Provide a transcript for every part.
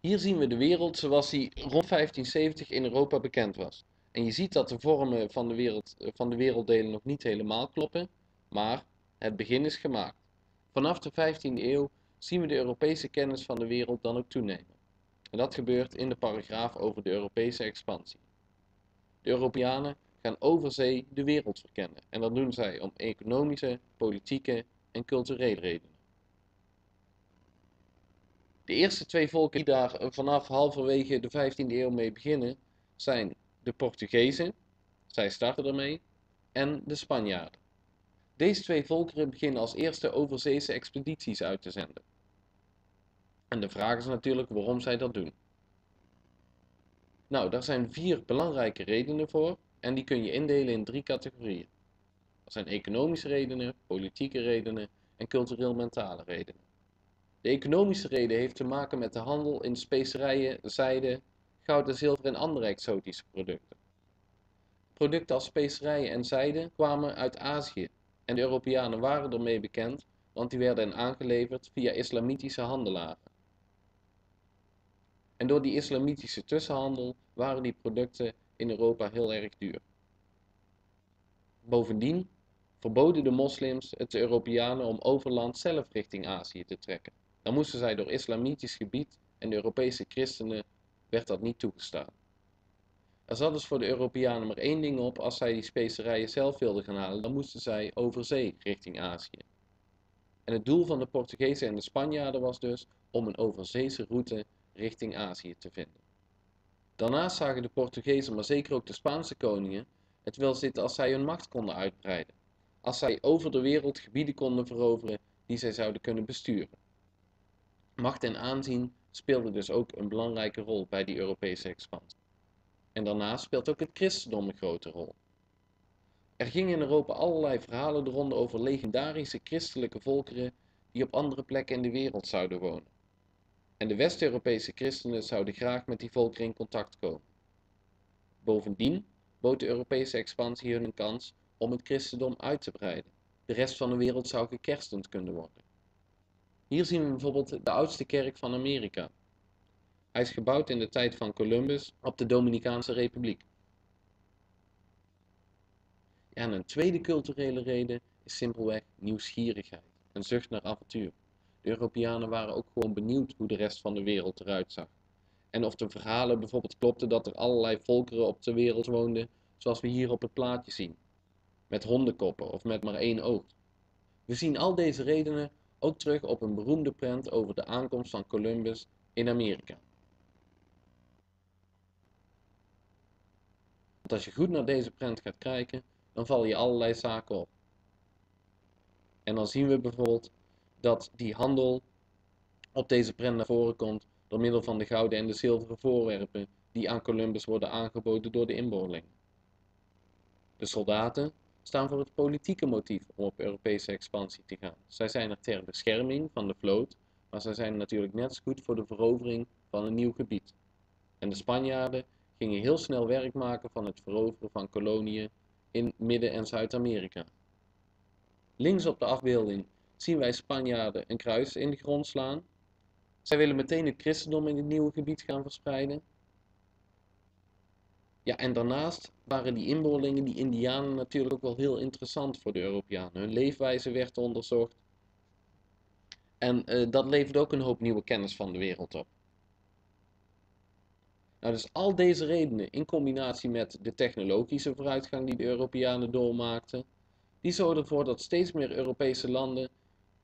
Hier zien we de wereld zoals die rond 1570 in Europa bekend was. En je ziet dat de vormen van de, wereld, van de werelddelen nog niet helemaal kloppen, maar het begin is gemaakt. Vanaf de 15e eeuw zien we de Europese kennis van de wereld dan ook toenemen. En dat gebeurt in de paragraaf over de Europese expansie. De Europeanen gaan over zee de wereld verkennen en dat doen zij om economische, politieke en culturele redenen. De eerste twee volken die daar vanaf halverwege de 15e eeuw mee beginnen zijn de Portugezen, zij starten ermee, en de Spanjaarden. Deze twee volkeren beginnen als eerste overzeese expedities uit te zenden. En de vraag is natuurlijk waarom zij dat doen. Nou, daar zijn vier belangrijke redenen voor en die kun je indelen in drie categorieën. Dat zijn economische redenen, politieke redenen en cultureel-mentale redenen. De economische reden heeft te maken met de handel in specerijen, zijde, goud en zilver en andere exotische producten. Producten als specerijen en zijde kwamen uit Azië en de Europeanen waren ermee bekend, want die werden aangeleverd via islamitische handelaren. En door die islamitische tussenhandel waren die producten in Europa heel erg duur. Bovendien verboden de moslims het de Europeanen om overland zelf richting Azië te trekken. Dan moesten zij door islamitisch gebied en de Europese christenen werd dat niet toegestaan. Er zat dus voor de Europeanen maar één ding op, als zij die specerijen zelf wilden gaan halen, dan moesten zij over zee richting Azië. En het doel van de Portugezen en de Spanjaarden was dus om een overzeese route richting Azië te vinden. Daarnaast zagen de Portugezen, maar zeker ook de Spaanse koningen, het wel zitten als zij hun macht konden uitbreiden. Als zij over de wereld gebieden konden veroveren die zij zouden kunnen besturen. Macht en aanzien speelden dus ook een belangrijke rol bij die Europese expansie. En daarnaast speelt ook het christendom een grote rol. Er gingen in Europa allerlei verhalen de ronde over legendarische christelijke volkeren die op andere plekken in de wereld zouden wonen. En de West-Europese christenen zouden graag met die volkeren in contact komen. Bovendien bood de Europese expansie hun een kans om het christendom uit te breiden. De rest van de wereld zou gekerstend kunnen worden. Hier zien we bijvoorbeeld de oudste kerk van Amerika. Hij is gebouwd in de tijd van Columbus op de Dominicaanse Republiek. Ja, en een tweede culturele reden is simpelweg nieuwsgierigheid, een zucht naar avontuur. De Europeanen waren ook gewoon benieuwd hoe de rest van de wereld eruit zag. En of de verhalen bijvoorbeeld klopten dat er allerlei volkeren op de wereld woonden, zoals we hier op het plaatje zien. Met hondenkoppen of met maar één oog. We zien al deze redenen ook terug op een beroemde prent over de aankomst van Columbus in Amerika. Want als je goed naar deze prent gaat kijken, dan vallen je allerlei zaken op. En dan zien we bijvoorbeeld dat die handel op deze prent naar voren komt door middel van de gouden en de zilveren voorwerpen die aan Columbus worden aangeboden door de inboorlingen. De soldaten staan voor het politieke motief om op Europese expansie te gaan. Zij zijn er ter bescherming van de vloot, maar zij zijn natuurlijk net zo goed voor de verovering van een nieuw gebied. En de Spanjaarden gingen heel snel werk maken van het veroveren van koloniën in Midden- en Zuid-Amerika. Links op de afbeelding zien wij Spanjaarden een kruis in de grond slaan. Zij willen meteen het christendom in het nieuwe gebied gaan verspreiden. Ja, en daarnaast waren die inboorlingen, die indianen, natuurlijk ook wel heel interessant voor de Europeanen. Hun leefwijze werd onderzocht. En uh, dat levert ook een hoop nieuwe kennis van de wereld op. Nou, dus al deze redenen in combinatie met de technologische vooruitgang die de Europeanen doormaakten, die zorgden ervoor dat steeds meer Europese landen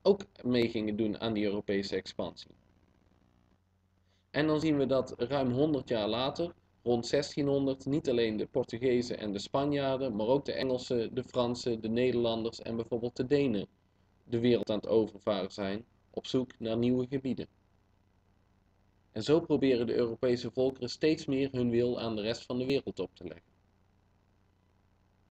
ook mee gingen doen aan die Europese expansie. En dan zien we dat ruim 100 jaar later, rond 1600, niet alleen de Portugezen en de Spanjaarden, maar ook de Engelsen, de Fransen, de Nederlanders en bijvoorbeeld de Denen de wereld aan het overvaren zijn op zoek naar nieuwe gebieden. En zo proberen de Europese volkeren steeds meer hun wil aan de rest van de wereld op te leggen.